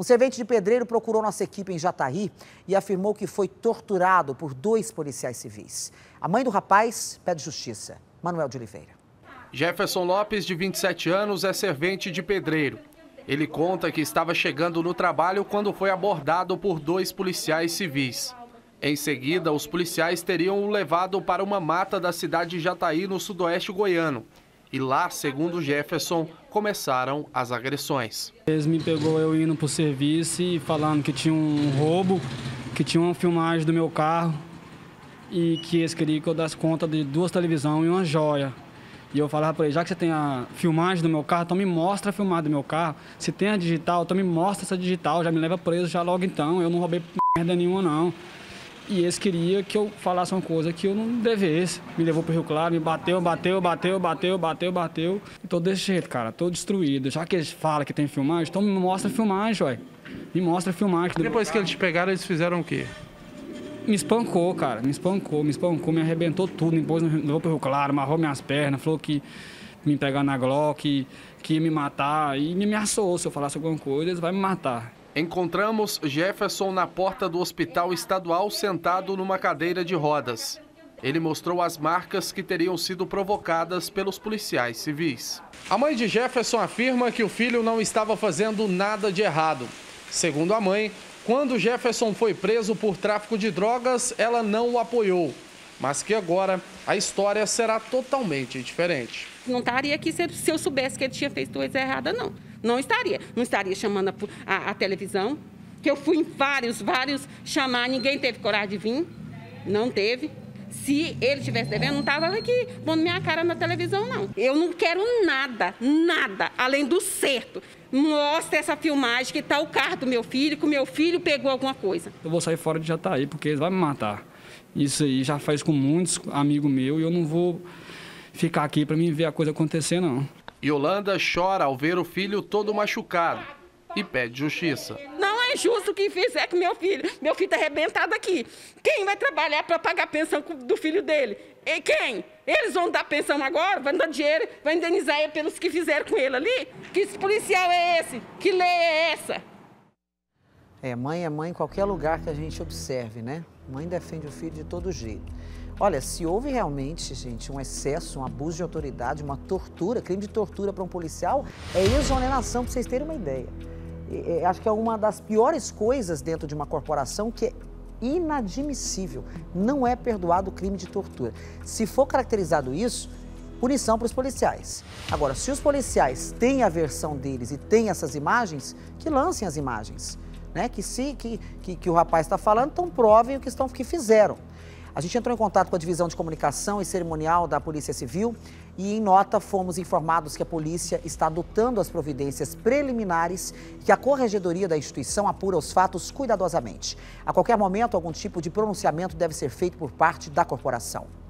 Um servente de pedreiro procurou nossa equipe em Jataí e afirmou que foi torturado por dois policiais civis. A mãe do rapaz pede justiça. Manuel de Oliveira. Jefferson Lopes, de 27 anos, é servente de pedreiro. Ele conta que estava chegando no trabalho quando foi abordado por dois policiais civis. Em seguida, os policiais teriam o levado para uma mata da cidade de Jataí, no sudoeste goiano. E lá, segundo Jefferson, começaram as agressões. Eles me pegou eu indo para o serviço e falando que tinha um roubo, que tinha uma filmagem do meu carro e que eles queriam que eu desse conta de duas televisões e uma joia. E eu falava para ele, já que você tem a filmagem do meu carro, então me mostra a filmagem do meu carro. Se tem a digital, então me mostra essa digital, já me leva preso já logo então. Eu não roubei merda nenhuma não. E eles queriam que eu falasse uma coisa que eu não devesse. Me levou pro Rio Claro, me bateu, bateu, bateu, bateu, bateu, bateu. E tô desse jeito, cara, tô destruído. Já que eles falam que tem filmagem, então me mostra a filmagem, ué. Me mostra a filmagem. Depois que eles te pegaram, eles fizeram o quê? Me espancou, cara, me espancou, me espancou, me arrebentou tudo, depois me levou pro Rio Claro, amarrou minhas pernas, falou que me pegar na Glock, que ia me matar e me ameaçou. Se eu falasse alguma coisa, eles vão me matar. Encontramos Jefferson na porta do hospital estadual sentado numa cadeira de rodas. Ele mostrou as marcas que teriam sido provocadas pelos policiais civis. A mãe de Jefferson afirma que o filho não estava fazendo nada de errado. Segundo a mãe, quando Jefferson foi preso por tráfico de drogas, ela não o apoiou. Mas que agora a história será totalmente diferente. Não estaria aqui se eu soubesse que ele tinha feito coisa errada, não. Não estaria. Não estaria chamando a, a, a televisão, que eu fui em vários, vários chamar, ninguém teve coragem de vir. Não teve. Se ele tivesse devendo, não estava aqui pondo minha cara na televisão, não. Eu não quero nada, nada, além do certo. Mostra essa filmagem que está o carro do meu filho, que o meu filho pegou alguma coisa. Eu vou sair fora de Jataí, porque eles vão me matar. Isso aí já faz com muitos amigos meus e eu não vou ficar aqui para mim ver a coisa acontecer, não. Yolanda chora ao ver o filho todo machucado e pede justiça. Não é justo o que fizer com meu filho. Meu filho está arrebentado aqui. Quem vai trabalhar para pagar a pensão do filho dele? E quem? Eles vão dar pensão agora? Vão dar dinheiro? Vão indenizar ele pelos que fizeram com ele ali? Que policial é esse? Que lei é essa? É, mãe é mãe em qualquer lugar que a gente observe, né? Mãe defende o filho de todo jeito. Olha, se houve realmente, gente, um excesso, um abuso de autoridade, uma tortura, crime de tortura para um policial, é exoneração, para vocês terem uma ideia. E, acho que é uma das piores coisas dentro de uma corporação que é inadmissível. Não é perdoado o crime de tortura. Se for caracterizado isso, punição para os policiais. Agora, se os policiais têm a versão deles e têm essas imagens, que lancem as imagens. Né? Que, se, que, que, que o rapaz está falando, então provem o que, estão, que fizeram. A gente entrou em contato com a Divisão de Comunicação e Cerimonial da Polícia Civil e, em nota, fomos informados que a polícia está adotando as providências preliminares que a corregedoria da instituição apura os fatos cuidadosamente. A qualquer momento, algum tipo de pronunciamento deve ser feito por parte da corporação.